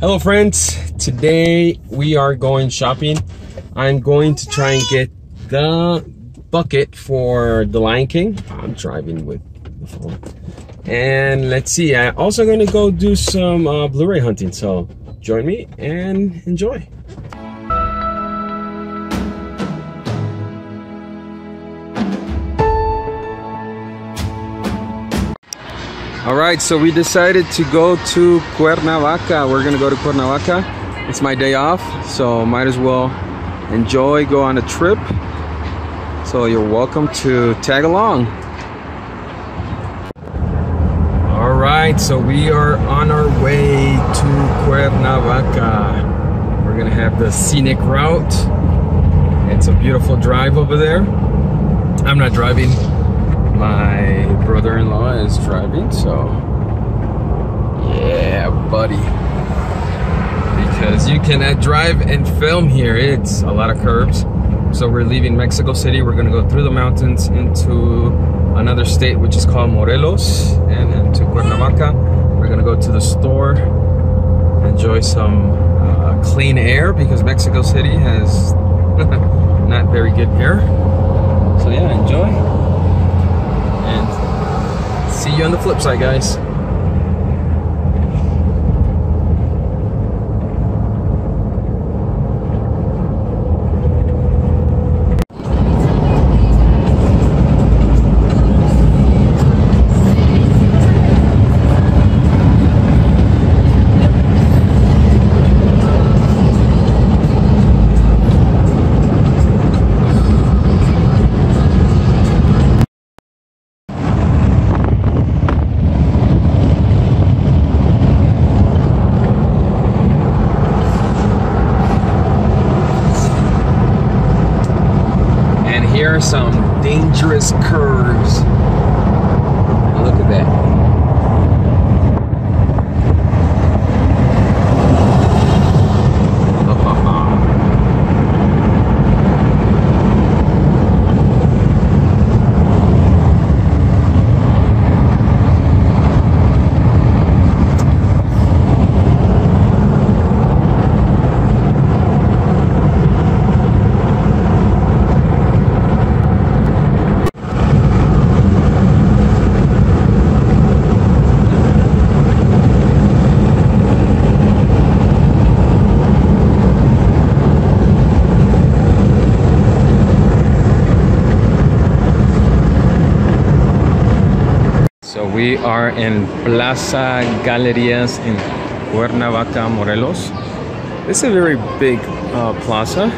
Hello friends, today we are going shopping. I'm going to try and get the bucket for The Lion King. I'm driving with the phone. And let's see, I'm also gonna go do some uh, Blu-ray hunting. So join me and enjoy. All right, so we decided to go to Cuernavaca. We're gonna go to Cuernavaca. It's my day off, so might as well enjoy, go on a trip. So you're welcome to tag along. All right, so we are on our way to Cuernavaca. We're gonna have the scenic route. It's a beautiful drive over there. I'm not driving, my brother-in-law is driving so yeah buddy. Because you cannot drive and film here. It's a lot of curves so we're leaving Mexico City. We're gonna go through the mountains into another state which is called Morelos and into Cuernavaca. We're gonna go to the store enjoy some uh, clean air because Mexico City has not very good air. So yeah enjoy see you on the flip side, guys. Here are some dangerous curves. Look at that. So we are in Plaza Galerías in Cuernavaca, Morelos. It's a very big uh, plaza.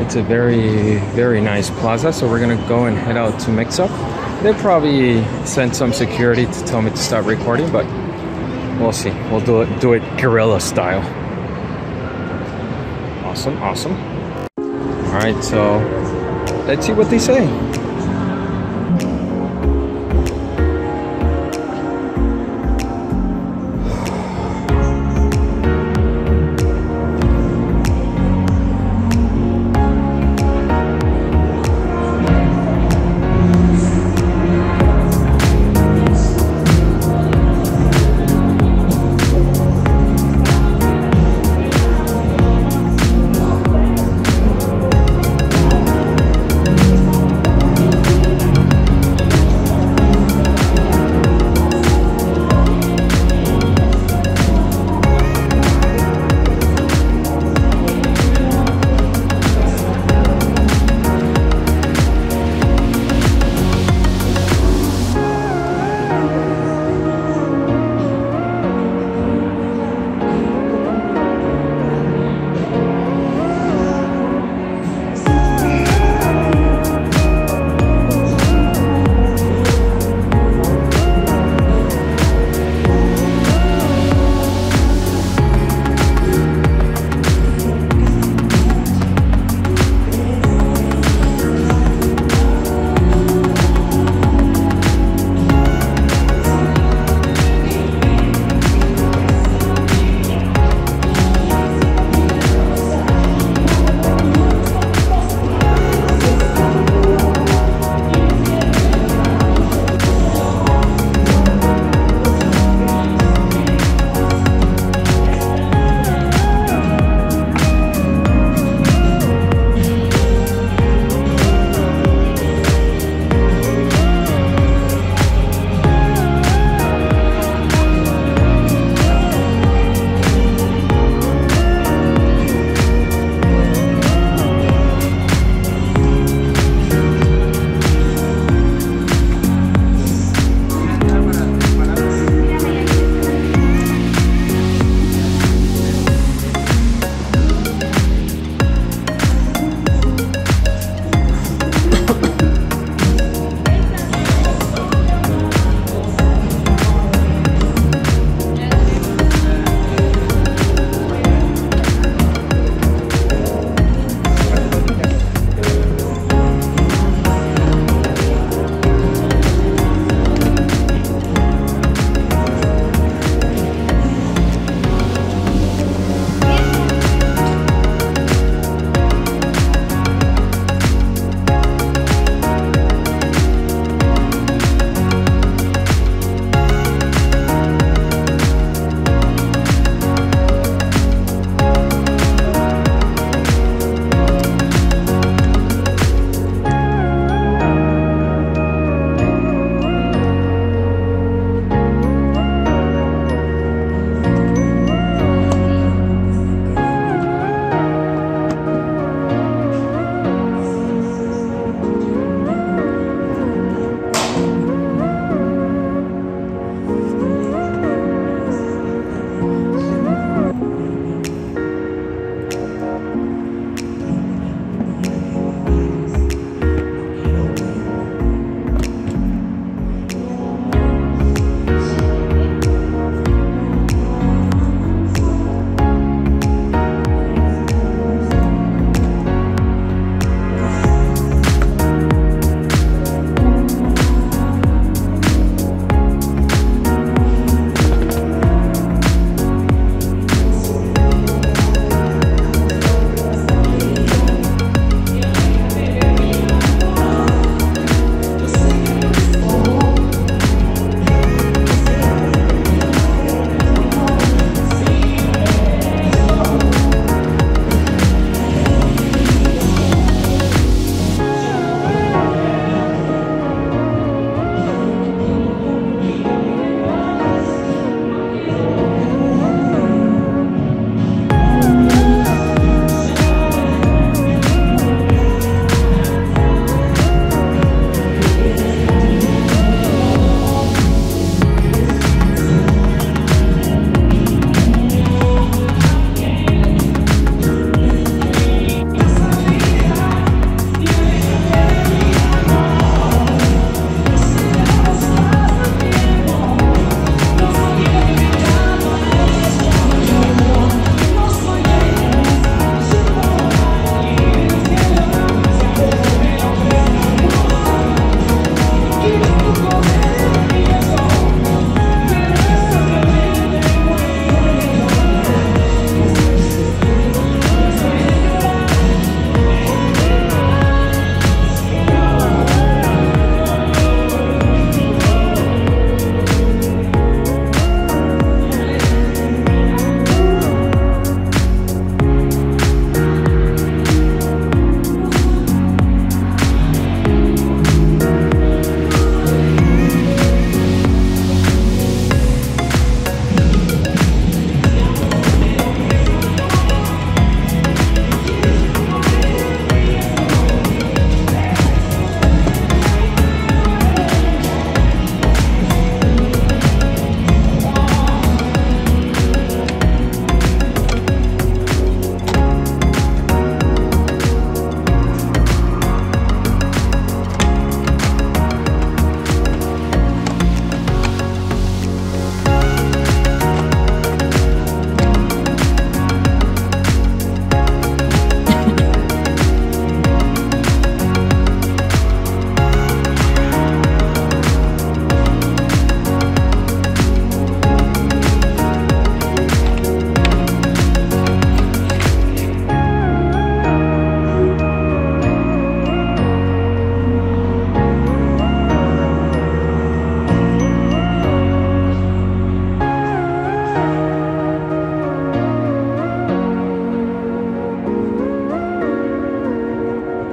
It's a very, very nice plaza. So we're gonna go and head out to mix up. They probably sent some security to tell me to stop recording, but we'll see. We'll do it, do it guerrilla style. Awesome, awesome. All right, so let's see what they say. correr.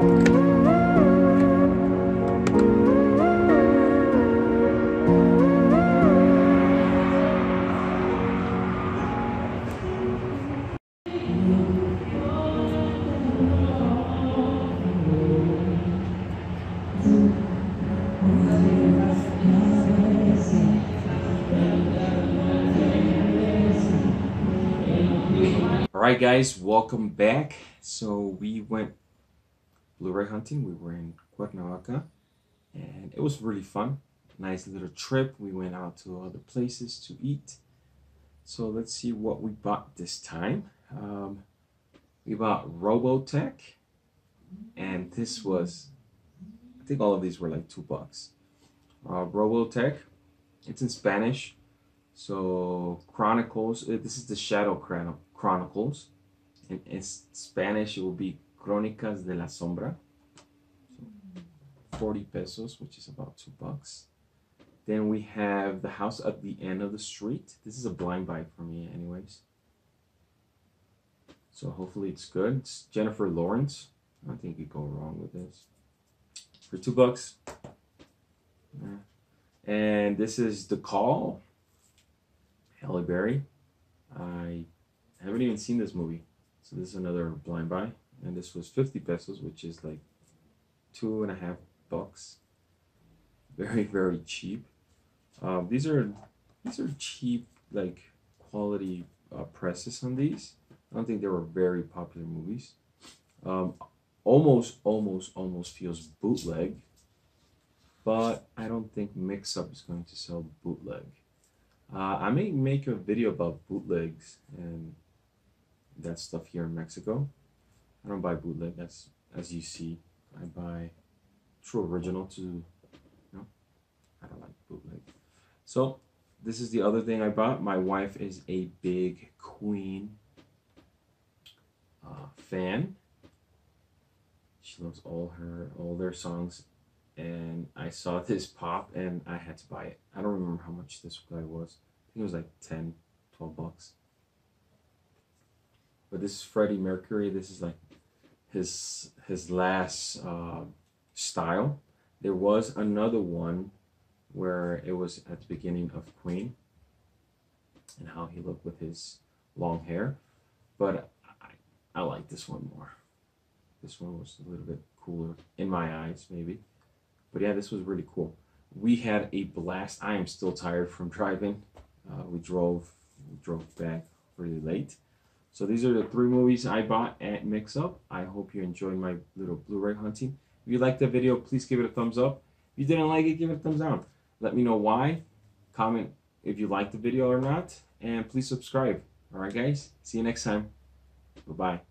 Alright guys, welcome back. So we went Blu-ray hunting. We were in Cuernavaca, and it was really fun. Nice little trip. We went out to other places to eat. So let's see what we bought this time. Um, we bought Robotech, and this was, I think all of these were like two bucks. Uh, Robotech, it's in Spanish. So Chronicles, uh, this is the Shadow Chronicles. In, in Spanish, it will be Crónicas de la Sombra. So 40 pesos, which is about two bucks. Then we have The House at the End of the Street. This is a blind buy for me, anyways. So hopefully it's good. It's Jennifer Lawrence. I don't think you go wrong with this. For two bucks. Yeah. And this is The Call. Halle Berry. I haven't even seen this movie. So this is another blind buy. And this was 50 pesos, which is like two and a half bucks. Very, very cheap. Um, these are these are cheap, like quality uh, presses on these. I don't think they were very popular movies. Um, almost, almost, almost feels bootleg, but I don't think Mix Up is going to sell bootleg. Uh, I may make a video about bootlegs and that stuff here in Mexico. I don't buy bootleg. That's as you see. I buy true original to. No, I don't like bootleg. So this is the other thing I bought. My wife is a big Queen uh, fan. She loves all her all their songs, and I saw this pop and I had to buy it. I don't remember how much this guy was. I think it was like 10, 12 bucks. But this is Freddie Mercury. This is like his his last uh, style. There was another one where it was at the beginning of Queen and how he looked with his long hair. But I, I like this one more. This one was a little bit cooler in my eyes, maybe. But yeah, this was really cool. We had a blast. I am still tired from driving. Uh, we drove we drove back really late. So these are the three movies I bought at Mix Up. I hope you enjoyed my little Blu-ray hunting. If you liked the video, please give it a thumbs up. If you didn't like it, give it a thumbs down. Let me know why. Comment if you liked the video or not. And please subscribe. Alright guys, see you next time. Bye-bye.